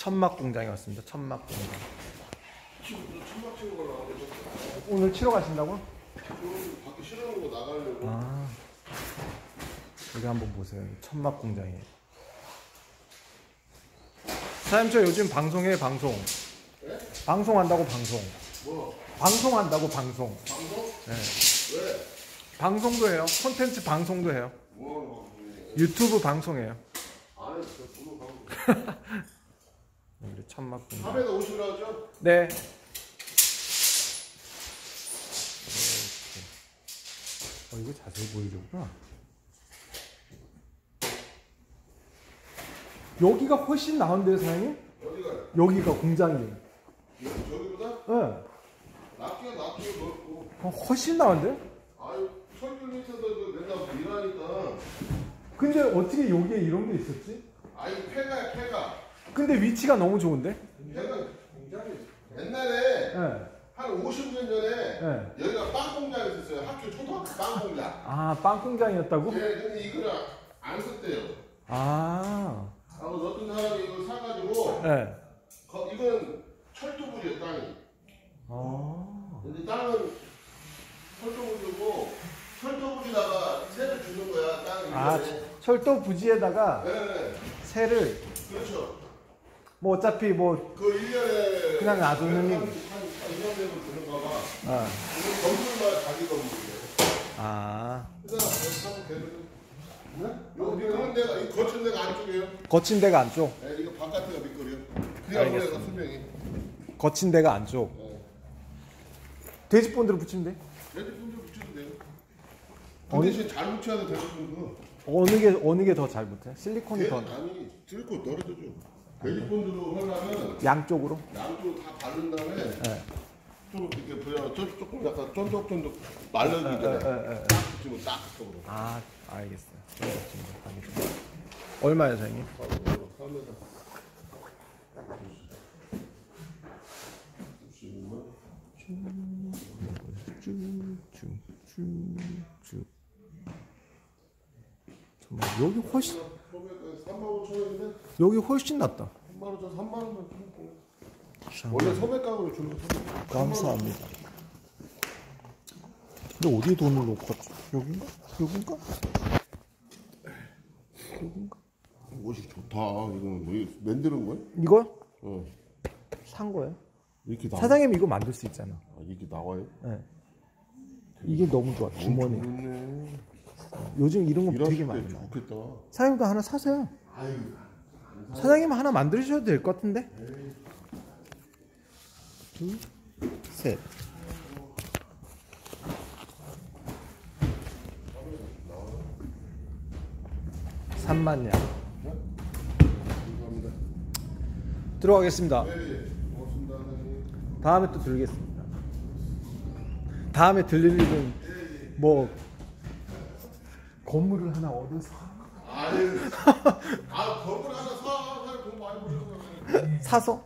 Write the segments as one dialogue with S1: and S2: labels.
S1: 천막 공장에 왔습니다. 천막 공장. 오늘 치러 가신다고?
S2: 밖에 실어놓은 거 나가려고
S1: 아. 여기 한번 보세요. 천막 공장이에요. 사장님 저 요즘 방송해 방송.
S2: 네?
S1: 방송한다고 방송.
S2: 뭐
S1: 방송한다고 방송.
S2: 방송?
S1: 네.
S2: 왜?
S1: 방송도 해요. 콘텐츠 방송도 해요.
S2: 뭐?
S1: 유튜브 방송해요.
S2: 안해 저 번호 방송
S1: 공장.
S2: 밤에다 오시라고 하죠?
S1: 네. 어, 이거 자세히 보여주구나. 여기가 훨씬 나은데요, 사장님?
S2: 어디가?
S1: 여기가 공장이.
S2: 저기보다?
S1: 네.
S2: 낫기가 낫기가 넓고
S1: 어, 훨씬 나은데?
S2: 아유 설교밑에서 내가 일하니까
S1: 근데 어떻게 여기에 이런 게 있었지?
S2: 아이 폐가야 폐가
S1: 근데 위치가 너무 좋은데?
S2: 옛날에
S1: 네.
S2: 한 50년 전에
S1: 네.
S2: 여기가 빵 공장이 있었어요 학교 초등학교 빵 공장
S1: 아, 빵 공장이었다고?
S2: 예, 근데 이거를 안 썼대요
S1: 아.
S2: 하고 어떤 사람이 이걸 사가지고
S1: 네.
S2: 거- 이건 철도물이에요 땅이
S1: 아.
S2: 근데 땅은 철도물이고 철도물에다가 새를 주는 거야 땅
S1: 아, 철도 부지에다가
S2: 네, 네,
S1: 새를
S2: 그렇죠
S1: 뭐 어차피 뭐
S2: 그 1년에
S1: 그냥 놔두는
S2: 한, 한 2년 되면 주는가 봐
S1: 아.
S2: 이건 건물마다 자기 건물이에요
S1: 아.
S2: 그래서 걔를 네? 요 미끄러운 데가 이 거친 데가 안쪽이에요
S1: 거친 데가 안쪽.
S2: 네, 이거 바깥에가 그냥
S1: 알겠습니다.
S2: 우리가 수명이
S1: 거친 데가 안쪽.
S2: 네.
S1: 돼지 본드로 붙이면 돼.
S2: 돼지분들 붙여도 돼요
S1: 어느-
S2: 그 대신 잘 붙여야 돼 돼지분들
S1: 어느 게 어느 게 더 잘 붙어? 실리콘이 더
S2: 아니 들고 널어져줘 돼지분들로 하려면
S1: 양쪽으로.
S2: 양쪽으로 다 바른 다음에
S1: 네.
S2: 좀 이렇게 좀 조금 약간 쫀득쫀득 말려지게
S1: 에, 에, 에, 에.
S2: 딱 붙이면 딱 붙어
S1: 아, 알겠어요. 얼마예요, 사장님? 쭉쭉쭉쭉. 정말 여기 훨씬
S2: 3만 5천 원인데
S1: 여기 훨씬 낫다.
S2: 3만 원, 저 3만 원만 주는 원래 소매가으로 주는 거
S1: 감사합니다. 근데 어디에 돈을 놓고 갔지? 여긴가? 여긴가? 여긴가?
S2: 옷이 좋다. 이거는 뭐 이거 만드는 거야?
S1: 이거
S2: 어.
S1: 산 거예요?
S2: 이렇게 나와.
S1: 사장님 이거 만들 수 있잖아.
S2: 아, 이게 나와요?
S1: 네. 이게 너무 좋아. 주머니.
S2: 좋네.
S1: 요즘 이런 거 되게
S2: 때
S1: 많이.
S2: 좋겠다.
S1: 사장님도 하나 사세요.
S2: 아유.
S1: 사장님 하나 만드셔도 될 것 같은데? 둘, 셋. 삼만 냥.
S2: 감사합니다.
S1: 들어가겠습니다.
S2: 네. 사장님.
S1: 다음에 또 들겠습니다. 다음에 들릴 일은 뭐 건물을 하나 얻어서
S2: 아유. 아, 건물 하나 사. 사람 돈 많이 벌려서.
S1: 사서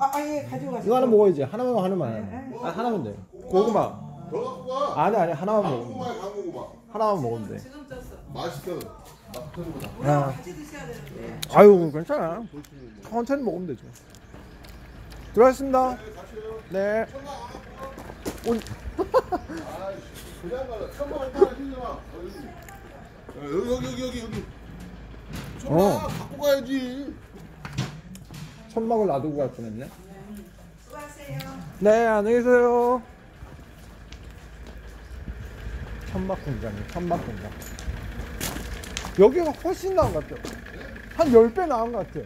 S3: 아, 아 예 가져가세요.
S1: 이거 하나 먹어야지. 하나만 하나만. 아, 하나만 돼. 고구마.
S2: 더 갖고 와.
S1: 아니 아니 하나만 먹으면 돼.
S2: 강고구마.
S1: 하나만 먹으면 돼.
S3: 지금 쪘어.
S2: 맛있어.
S3: 뭐랑
S1: 아.
S3: 같이 드셔야 되는데.
S1: 아유 괜찮아. 천천히 먹으면 되죠. 들어가겠습니다. 네. 온
S2: 아이씨, 그냥 가라. 천만 원. 여기, 여기, 여기, 여기, 여기. 천만
S1: 어.
S2: 갖고 가야지.
S1: 천막을 놔두고 갈 뻔했네.
S3: 수고하세요.
S1: 네 안녕히 계세요. 천막 공장이 천막 공장. 여기가 훨씬 나은 것 같아요. 한 10배 나은 것 같아요.